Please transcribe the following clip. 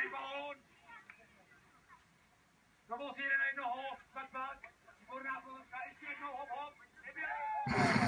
Privaon. Nå må si det noe, men man må ramme, skal ikke noe opp, opp.